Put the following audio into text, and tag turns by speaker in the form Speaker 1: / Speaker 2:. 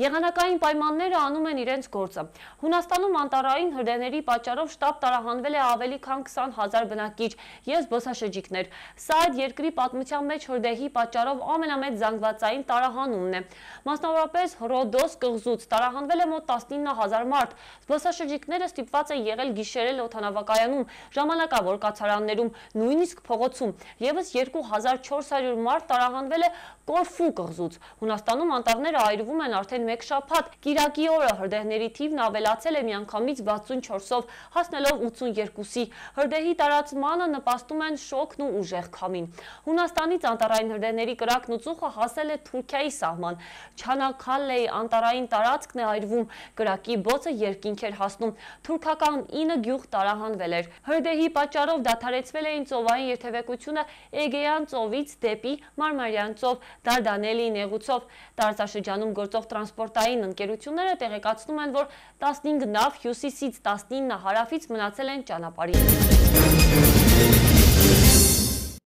Speaker 1: Եղանակային պայմանները անում են իրենց գործը։ Հունաստանում անտարային հրդեհների պատճառով շտապ տարահանվել է ավելի քան 20 հազար բնակիչ և զբոսաշրջիկներ։ Սա այդ երկրի պատմության մեջ հրդեհի պատճառով ամենամեծ զանգվածային տարահանումն է։ Մասնավորապես Ռոդոս կղզուց տարահանվել է մոտ 19 հազար մարդ։ Զբոսաշրջիկները ստիպված են եղել գիշերել օթանավակայանում, ժամանակավոր կացարաններում, նույնիսկ փողոցում։ Եվս 2400 մարդ տարահանվել է Կորֆու կղզուց։ Հունաստանում անտառները այրվում են արդեն մեկ շաբաթ։ Կիրակի օրը հրդեհների թիվն ավելացել է միանգամից 64-ով, հասնելով 82-ի։ Հրդեհի տարածմանը նպաստում են շոքն ու ուժեղ քամին։ Հունաստանից անտառային հրդեհների կրակն ու ծուխը հասել է Թուրքիայի սահման։ Չանաքալլեի անտառային տարածքն է այրվում, կրակի բոցը երկինք էր հասնում։ Թուրքական 9 գյուղ տարահանվել էր։ Հրդեհի պատճառով դադարեցվել էին ծովային երթևեկությունը Էգեյան ծովից դեպի Մարմարյան ծով, Դարդանելի նեղուցով։ Տարածաշրջանում գործող տրանսպորտային ընկերությունները տեղեկացնում են, որ 15 նավ հյուսիսից 19 հարավից մնացել են ճանապարհին։